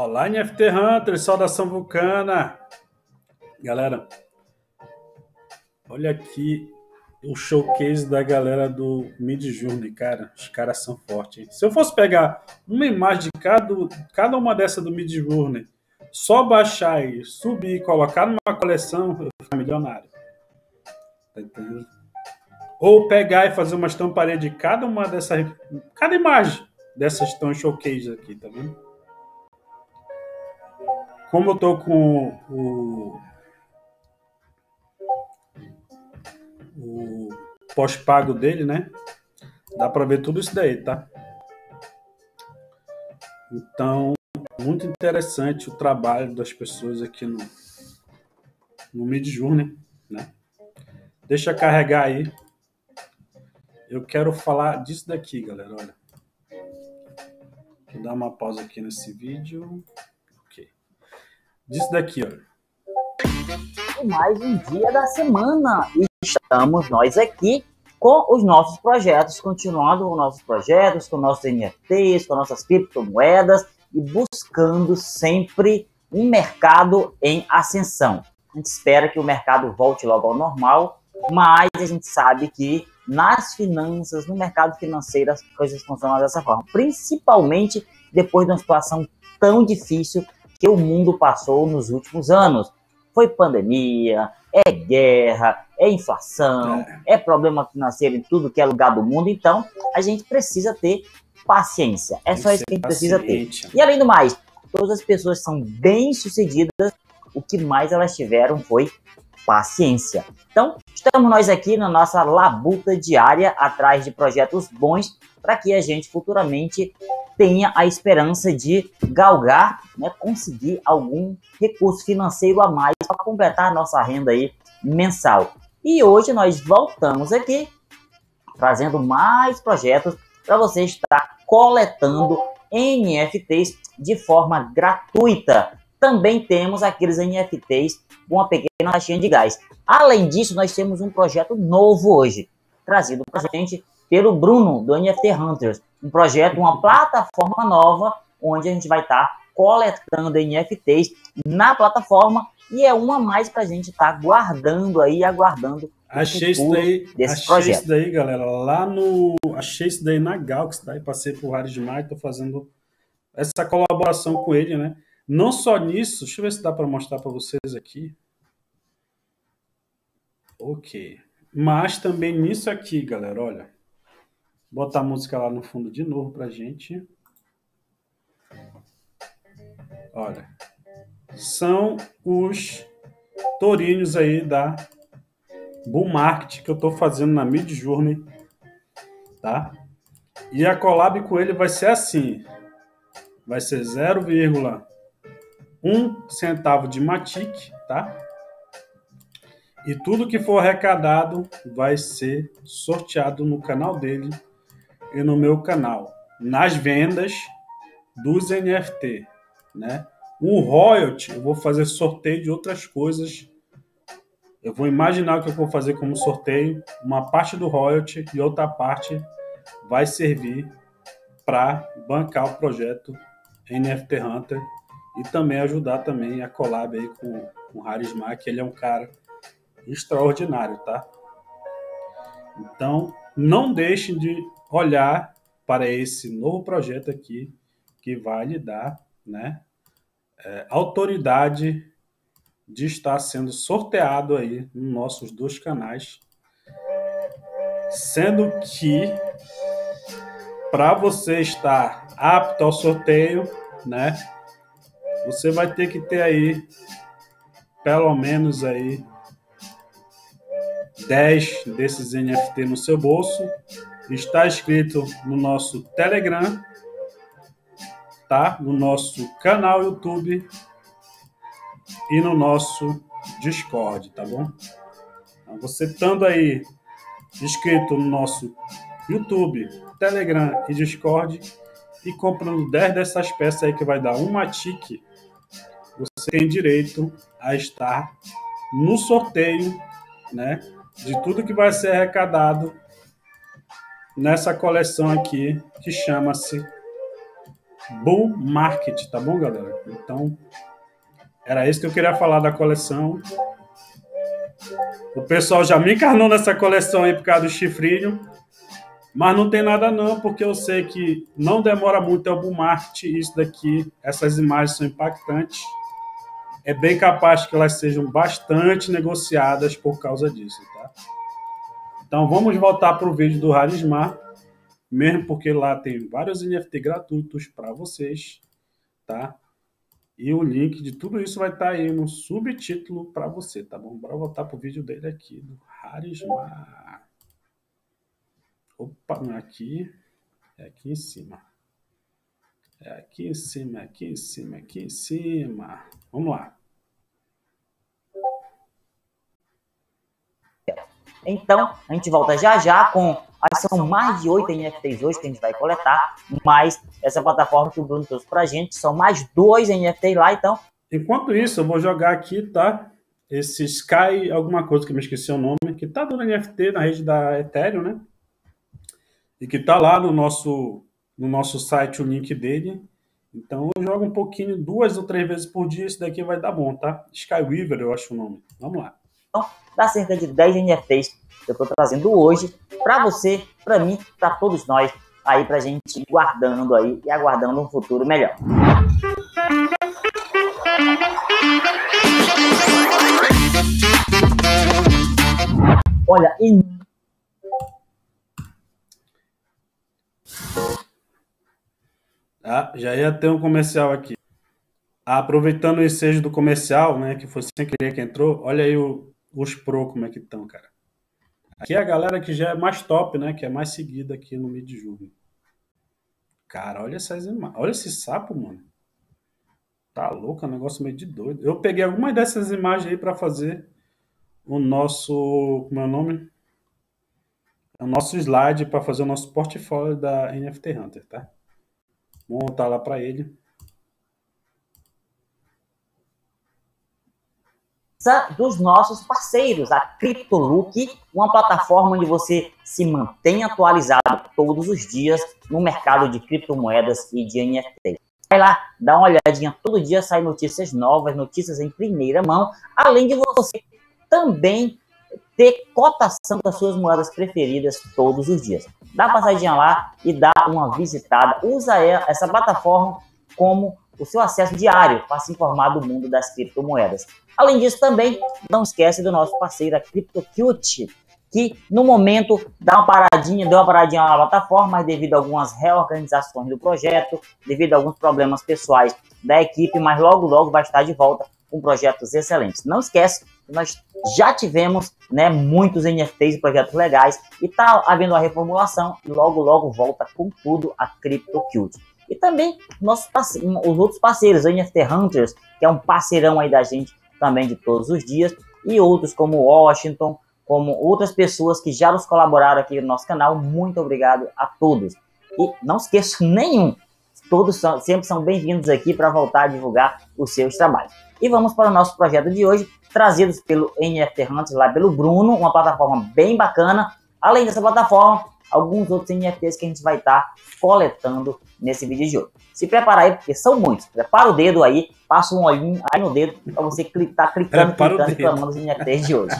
Olá, NFT Hunter, saudação vulcana. Galera, olha aqui o showcase da galera do Midjourney, cara. Os caras são fortes. Hein? Se eu fosse pegar uma imagem de cada, cada uma dessa do Midjourney, só baixar e subir e colocar numa coleção, eu ficar milionário. Tá entendendo? Ou pegar e fazer uma estamparia de cada uma dessas. Cada imagem dessas estão showcase aqui, tá vendo? Como eu tô com o, o pós-pago dele, né? Dá para ver tudo isso daí, tá? Então, muito interessante o trabalho das pessoas aqui no, no Midjourney, né? Deixa carregar aí. Eu quero falar disso daqui, galera, olha. Vou dar uma pausa aqui nesse vídeo disso daqui, ó. Mais um dia da semana e estamos nós aqui com os nossos projetos, continuando com nossos projetos, com nossos NFTs, com nossas criptomoedas e buscando sempre um mercado em ascensão. A gente espera que o mercado volte logo ao normal, mas a gente sabe que nas finanças, no mercado financeiro, as coisas funcionam dessa forma, principalmente depois de uma situação tão difícil que o mundo passou nos últimos anos. Foi pandemia, é guerra, é inflação, é. é problema financeiro em tudo que é lugar do mundo. Então, a gente precisa ter paciência. É só isso que a gente precisa ter. E além do mais, todas as pessoas são bem-sucedidas, o que mais elas tiveram foi paciência. Então, estamos nós aqui na nossa labuta diária atrás de projetos bons para que a gente futuramente tenha a esperança de galgar, né, conseguir algum recurso financeiro a mais para completar a nossa renda aí mensal. E hoje nós voltamos aqui trazendo mais projetos para você estar coletando NFTs de forma gratuita. Também temos aqueles NFTs com uma pequena caixinha de gás. Além disso, nós temos um projeto novo hoje, trazido para a gente pelo Bruno, do NFT Hunters. Um projeto, uma plataforma nova, onde a gente vai estar tá coletando NFTs na plataforma e é uma mais para a gente estar tá guardando aí, aguardando Achei isso daí, achei projeto. isso daí, galera, lá no... Achei isso daí na Galaxy, tá? E passei por Harry demais, tô fazendo essa colaboração com ele, né? Não só nisso, deixa eu ver se dá para mostrar para vocês aqui. Ok. Mas também nisso aqui, galera, olha botar a música lá no fundo de novo pra gente. Olha, são os tourinhos aí da Bull Market que eu tô fazendo na Mid Journey, tá? E a collab com ele vai ser assim, vai ser 0,1 centavo de Matic, tá? E tudo que for arrecadado vai ser sorteado no canal dele e no meu canal nas vendas dos NFT, né? O royalty, eu vou fazer sorteio de outras coisas. Eu vou imaginar o que eu vou fazer como sorteio. Uma parte do royalty e outra parte vai servir para bancar o projeto NFT Hunter e também ajudar também a collab aí com, com o Harisma, que ele é um cara extraordinário, tá? Então, não deixem de olhar para esse novo projeto aqui que vai lhe dar né, é, autoridade de estar sendo sorteado aí nos nossos dois canais, sendo que para você estar apto ao sorteio, né, você vai ter que ter aí pelo menos aí 10 desses NFT no seu bolso está escrito no nosso Telegram, tá? No nosso canal YouTube e no nosso Discord, tá bom? Então, você estando aí inscrito no nosso YouTube, Telegram e Discord e comprando 10 dessas peças aí que vai dar uma tique, tem direito a estar no sorteio, né? De tudo que vai ser arrecadado nessa coleção aqui que chama-se Bull Market, tá bom, galera? Então, era isso que eu queria falar da coleção. O pessoal já me encarnou nessa coleção aí por causa do chifrinho. Mas não tem nada não, porque eu sei que não demora muito é o bull market. Isso daqui, essas imagens são impactantes. É bem capaz que elas sejam bastante negociadas por causa disso, tá? Então vamos voltar para o vídeo do Harismar, mesmo porque lá tem vários NFT gratuitos para vocês, tá? E o link de tudo isso vai estar tá aí no subtítulo para você, tá bom? Bora voltar pro vídeo dele aqui, do Harismar. Opa, não é aqui. É aqui em cima. É aqui em cima, aqui em cima, aqui em cima. Vamos lá. Então, a gente volta já já com são mais de oito NFTs hoje que a gente vai coletar, mas essa plataforma que o Bruno trouxe pra gente, são mais dois NFTs lá, então. Enquanto isso, eu vou jogar aqui, tá? Esse Sky, alguma coisa que eu me esqueci o nome, que tá dando NFT na rede da Ethereum, né? E que tá lá no nosso, no nosso site o link dele. Então eu jogo um pouquinho, duas ou três vezes por dia, isso daqui vai dar bom, tá? Skyweaver, eu acho o nome. Vamos lá. Então, dá cerca de 10 NFTs que eu estou trazendo hoje para você, para mim, para todos nós, aí para gente ir guardando aí e aguardando um futuro melhor. Olha, e Ah, já ia ter um comercial aqui. Aproveitando o ensejo do comercial, né, que foi sem querer que entrou, olha aí o, os pro como é que estão, cara. Aqui é a galera que já é mais top, né? Que é mais seguida aqui no Mid Journey. Cara, olha essas imagens. Olha esse sapo, mano. Tá louco, é um negócio meio de doido. Eu peguei algumas dessas imagens aí para fazer o nosso. Como é o nome? O nosso slide para fazer o nosso portfólio da NFT Hunter, tá? Voltar lá para ele. dos nossos parceiros, a CryptoLook, uma plataforma onde você se mantém atualizado todos os dias no mercado de criptomoedas e de NFT. Vai lá, dá uma olhadinha, todo dia sai notícias novas, notícias em primeira mão, além de você também ter cotação das suas moedas preferidas todos os dias. Dá uma passadinha lá e dá uma visitada. Usa essa plataforma como o seu acesso diário para se informar do mundo das criptomoedas. Além disso, também não esquece do nosso parceiro, a CryptoCute, que no momento dá uma paradinha, deu uma paradinha na plataforma, mas devido a algumas reorganizações do projeto, devido a alguns problemas pessoais da equipe, mas logo logo vai estar de volta com projetos excelentes. Não esquece que nós já tivemos né, muitos NFTs e projetos legais e está havendo uma reformulação e logo logo volta com tudo a CryptoCute. E também nossos os outros parceiros, o NFT Hunters, que é um parceirão aí da gente também de todos os dias, e outros como Washington, como outras pessoas que já nos colaboraram aqui no nosso canal. Muito obrigado a todos. E não esqueça nenhum, todos são, sempre são bem-vindos aqui para voltar a divulgar os seus trabalhos. E vamos para o nosso projeto de hoje, trazidos pelo NFT Hunters, lá pelo Bruno, uma plataforma bem bacana. Além dessa plataforma, alguns outros NFTs que a gente vai estar tá coletando nesse vídeo de hoje. Se prepara aí, porque são muitos. Prepara o dedo aí, passa um olhinho aí no dedo para você clicar, clicando, Prepara clicando, clicando os NFTs de hoje.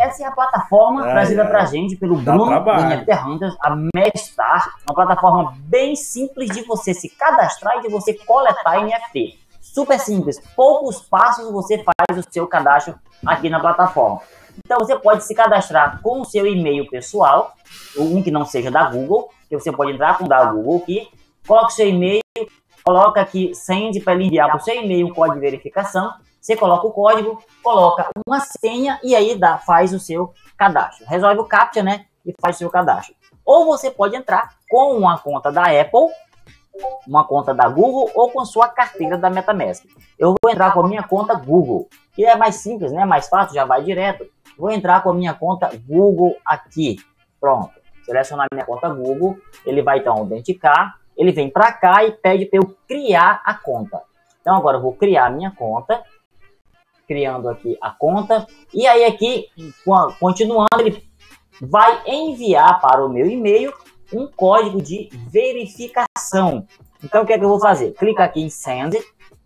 Essa é a plataforma ai, trazida ai. pra gente pelo Bruno do NFT Hunters, a Medstar, uma plataforma bem simples de você se cadastrar e de você coletar NFT. Super simples, poucos passos você faz o seu cadastro aqui na plataforma. Então você pode se cadastrar com o seu e-mail pessoal, um que não seja da Google, que você pode entrar com o da Google aqui, coloca o seu e-mail, coloca aqui send para ele enviar para o seu e-mail um código de verificação, você coloca o código, coloca uma senha e aí dá, faz o seu cadastro. Resolve o CAPTCHA, né? E faz o seu cadastro. Ou você pode entrar com uma conta da Apple, uma conta da Google ou com sua carteira da MetaMask. Eu vou entrar com a minha conta Google, que é mais simples, né? Mais fácil, já vai direto. Vou entrar com a minha conta Google aqui. Pronto. Selecionar minha conta Google, ele vai então autenticar, ele vem para cá e pede para eu criar a conta. Então agora eu vou criar a minha conta, criando aqui a conta, e aí aqui, continuando, ele vai enviar para o meu e-mail um código de verificação. Então, o que é que eu vou fazer? Clica aqui em Send.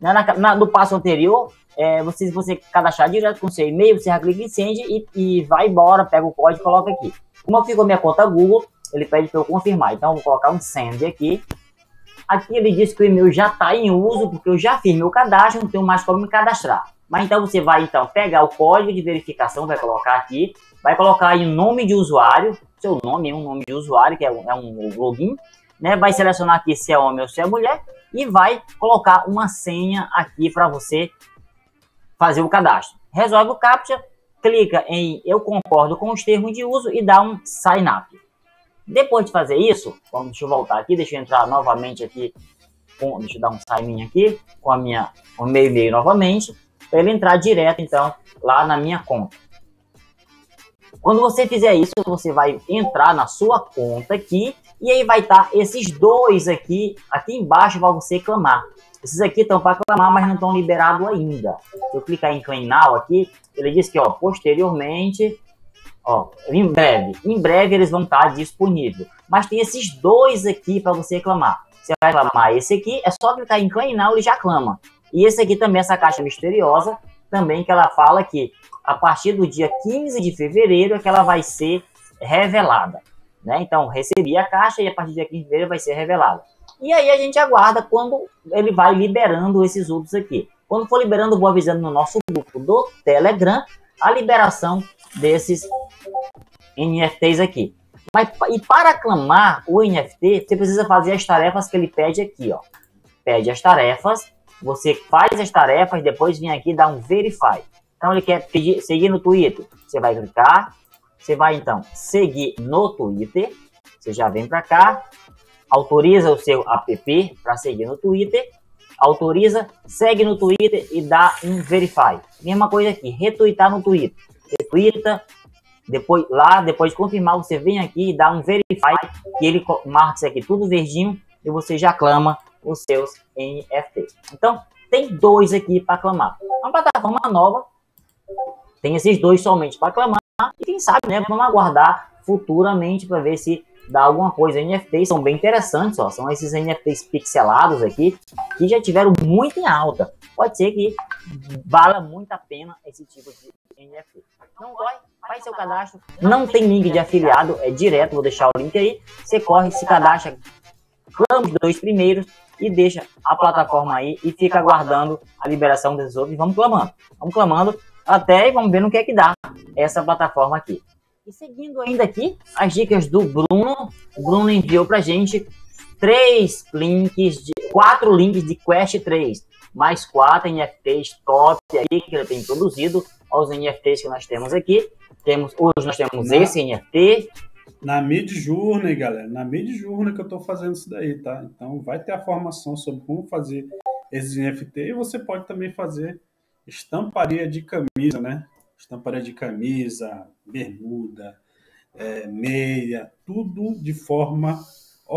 Né, na, na, no passo anterior, é, você, você cadastrar direto com seu e-mail, você já clica em Send e, e vai embora, pega o código e coloca aqui. Como ficou minha conta Google, ele pede para eu confirmar. Então, eu vou colocar um Send aqui. Aqui ele diz que o e-mail já está em uso, porque eu já fiz meu cadastro, não tenho mais como me cadastrar. Mas então você vai então pegar o código de verificação, vai colocar aqui, vai colocar aí o nome de usuário, seu nome é um nome de usuário, que é um, é um login, né? Vai selecionar aqui se é homem ou se é mulher e vai colocar uma senha aqui para você fazer o cadastro. Resolve o CAPTCHA, clica em eu concordo com os termos de uso e dá um sign up. Depois de fazer isso, vamos, deixa eu voltar aqui, deixa eu entrar novamente aqui, com, deixa eu dar um sign aqui, com a minha, o meu e-mail novamente para ele entrar direto, então, lá na minha conta. Quando você fizer isso, você vai entrar na sua conta aqui e aí vai estar tá esses dois aqui, aqui embaixo para você clamar. Esses aqui estão para clamar, mas não estão liberados ainda. Se eu clicar em Claim Now aqui, ele diz que, ó, posteriormente, ó, em breve, em breve eles vão estar tá disponíveis. Mas tem esses dois aqui para você clamar. Você vai clamar esse aqui, é só clicar em Claim Now, ele já clama. E esse aqui também, essa caixa misteriosa, também que ela fala que a partir do dia 15 de fevereiro é que ela vai ser revelada. Né? Então, recebi a caixa e a partir do dia 15 de fevereiro vai ser revelada. E aí a gente aguarda quando ele vai liberando esses outros aqui. Quando for liberando, vou avisando no nosso grupo do Telegram a liberação desses NFTs aqui. Mas, e para aclamar o NFT, você precisa fazer as tarefas que ele pede aqui, ó. Pede as tarefas você faz as tarefas, depois vem aqui dar um verify. Então ele quer pedir, seguir no Twitter. Você vai clicar, você vai então seguir no Twitter. Você já vem para cá, autoriza o seu app para seguir no Twitter, autoriza, segue no Twitter e dá um verify. Mesma coisa aqui, retweetar no Twitter. Retweeta, depois lá, depois de confirmar, você vem aqui e dá um verify, que ele marca isso aqui tudo verdinho e você já clama os seus NFTs. Então, tem dois aqui para clamar. Uma plataforma nova, tem esses dois somente para clamar, e quem sabe, né, vamos aguardar futuramente para ver se dá alguma coisa. NFTs são bem interessantes, ó, são esses NFTs pixelados aqui, que já tiveram muito em alta. Pode ser que vala muito a pena esse tipo de NFT. Não dói, faz seu cadastro. Não tem link de afiliado, é direto, vou deixar o link aí. Você corre, se cadastra, clama os dois primeiros e deixa a plataforma aí e fica aguardando a liberação desses outros. E vamos clamando, vamos clamando até e vamos ver no que é que dá essa plataforma aqui. E seguindo ainda aqui, as dicas do Bruno. O Bruno enviou pra gente três links, de, quatro links de Quest 3, mais quatro NFTs top aí que ele tem produzido, aos NFTs que nós temos aqui. Temos, hoje nós temos Não. esse NFT, na Midjourney, galera, na Midjourney que eu estou fazendo isso daí, tá? Então vai ter a formação sobre como fazer esses NFT e você pode também fazer estamparia de camisa, né? Estamparia de camisa, bermuda, é, meia, tudo de forma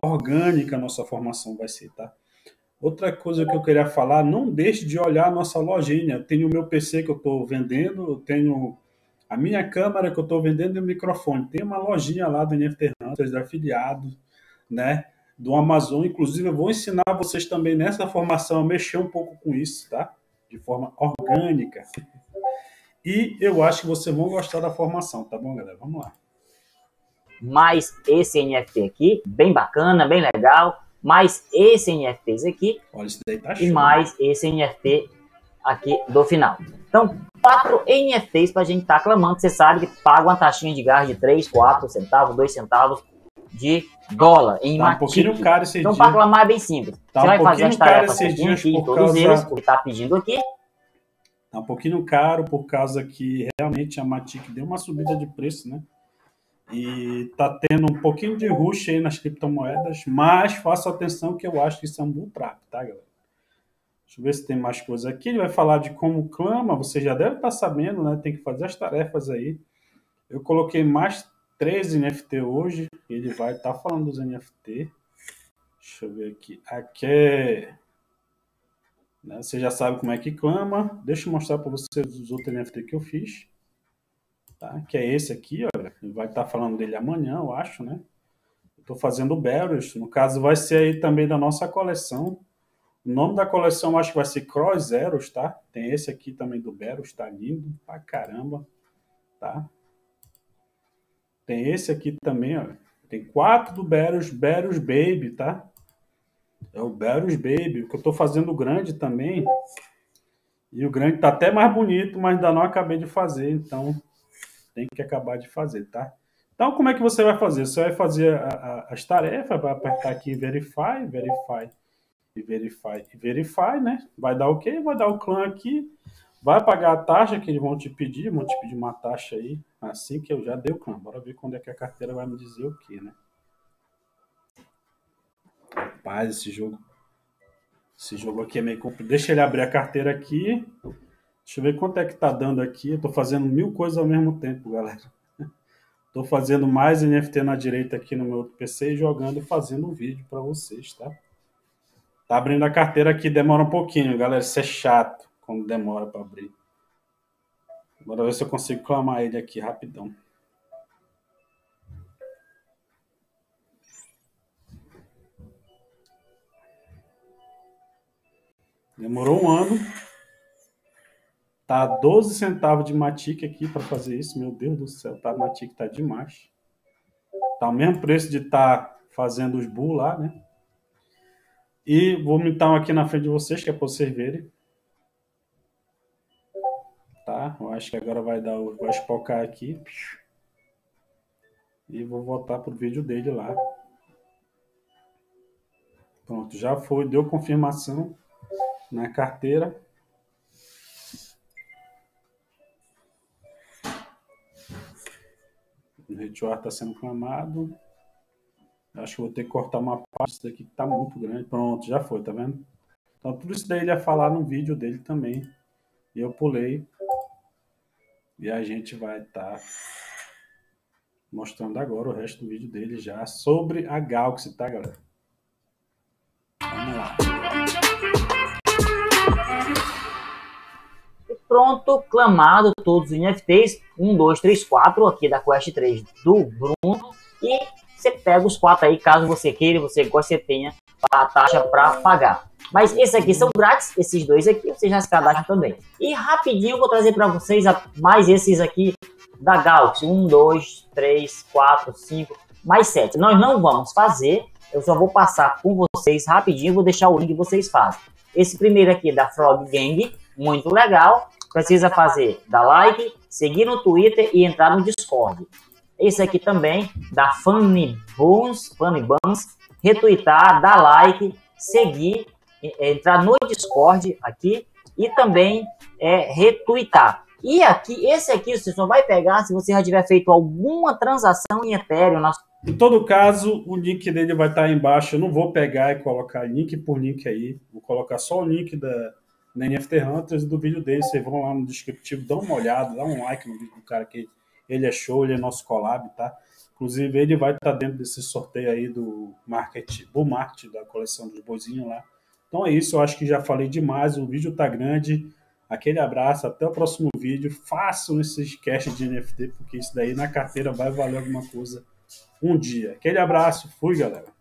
orgânica a nossa formação vai ser, tá? Outra coisa que eu queria falar, não deixe de olhar a nossa lojinha. Eu tenho o meu PC que eu estou vendendo, eu tenho a minha câmera que eu estou vendendo e o microfone. Tem uma lojinha lá do NFT Hunters, afiliado, né? Do Amazon. Inclusive, eu vou ensinar vocês também nessa formação a mexer um pouco com isso, tá? De forma orgânica. E eu acho que vocês vão gostar da formação, tá bom, galera? Vamos lá. Mais esse NFT aqui, bem bacana, bem legal. Mais esse NFTs aqui. Olha, isso daí tá E mais esse NFT aqui do final. Então, quatro NFTs para a gente estar tá clamando. Você sabe que paga uma taxinha de gás de 3, 4 centavos, 2 centavos de dólar em tá um pouquinho caro esse Então, para clamar é bem simples. Tá você um vai fazer as tarefas aqui, todos causa... eles, que está pedindo aqui. Tá um pouquinho caro por causa que realmente a Matic deu uma subida de preço, né? E tá tendo um pouquinho de rush aí nas criptomoedas, mas faça atenção que eu acho que isso é um bull trap, tá, galera? Deixa eu ver se tem mais coisa aqui. Ele vai falar de como clama. Você já deve estar sabendo, né? Tem que fazer as tarefas aí. Eu coloquei mais três NFT hoje. Ele vai estar falando dos NFT. Deixa eu ver aqui. Aqui é. Né? Você já sabe como é que clama. Deixa eu mostrar para vocês os outros NFT que eu fiz. Tá? Que é esse aqui, olha. Ele vai estar falando dele amanhã, eu acho, né? Estou fazendo Berus. No caso, vai ser aí também da nossa coleção. O nome da coleção acho que vai ser Cross Zeros, tá? Tem esse aqui também do Berus, tá lindo pra caramba, tá? Tem esse aqui também, ó. Tem quatro do Berus, Berus Baby, tá? É o Berus Baby. O que eu tô fazendo grande também. E o grande tá até mais bonito, mas ainda não acabei de fazer, então tem que acabar de fazer, tá? Então, como é que você vai fazer? Você vai fazer a, a, as tarefas, vai apertar aqui Verify, Verify e Verify e Verify, né? Vai dar OK, vai dar o clã aqui, vai pagar a taxa que eles vão te pedir, vão te pedir uma taxa aí, assim que eu já dei o clã. Bora ver quando é que a carteira vai me dizer o que, né? Rapaz, esse jogo. Esse jogo aqui é meio complicado. Deixa ele abrir a carteira aqui. Deixa eu ver quanto é que tá dando aqui. Eu tô fazendo mil coisas ao mesmo tempo, galera. Tô fazendo mais NFT na direita aqui no meu PC e jogando e fazendo um vídeo para vocês, tá? Tá abrindo a carteira aqui, demora um pouquinho, galera. Isso é chato quando demora para abrir. Bora ver se eu consigo clamar ele aqui rapidão. Demorou um ano. Tá 12 centavos de Matic aqui para fazer isso. Meu Deus do céu, tá Matic tá demais. Tá o mesmo preço de estar tá fazendo os bull lá, né? E vou mitar um aqui na frente de vocês, que é para vocês verem. Tá? Eu acho que agora vai dar, vai espocar aqui. E vou voltar pro vídeo dele lá. Pronto, já foi, deu confirmação na carteira. O ritual está sendo clamado. Acho que vou ter que cortar uma parte disso daqui que está muito grande. Pronto, já foi, tá vendo? Então tudo isso daí ele ia falar no vídeo dele também. E eu pulei. E a gente vai estar tá mostrando agora o resto do vídeo dele já sobre a Galaxy, tá, galera? Vamos lá. pronto, clamado todos os NFTs, 1, 2, 3, 4 aqui da Quest 3 do Bruno, e você pega os quatro aí, caso você queira, você goste, você tenha a taxa para pagar. Mas esses aqui são grátis, esses dois aqui você já se cadastra também. E rapidinho vou trazer para vocês mais esses aqui da Galaxy, 1, 2, 3, 4, 5, mais 7. Nós não vamos fazer, eu só vou passar com vocês rapidinho, vou deixar o link que vocês fazem. Esse primeiro aqui é da Frog Gang, muito legal precisa fazer dar like, seguir no Twitter e entrar no Discord. Esse aqui também, da Funny Buns, Funny Buns, retweetar, dar like, seguir, entrar no Discord aqui e também é, retweetar. E aqui, esse aqui você só vai pegar se você já tiver feito alguma transação em Ethereum. Em todo caso, o link dele vai estar aí embaixo. Eu não vou pegar e colocar link por link aí. Vou colocar só o link da, na NFT Hunters do vídeo dele. Vocês vão lá no descritivo, dão uma olhada, dá um like no vídeo do cara que ele é show, ele é nosso collab, tá? Inclusive, ele vai estar dentro desse sorteio aí do market, Bull Market, da coleção dos boizinhos lá. Então é isso, eu acho que já falei demais, o vídeo tá grande. Aquele abraço, até o próximo vídeo. Façam esses caches de NFT, porque isso daí na carteira vai valer alguma coisa um dia. Aquele abraço, fui, galera.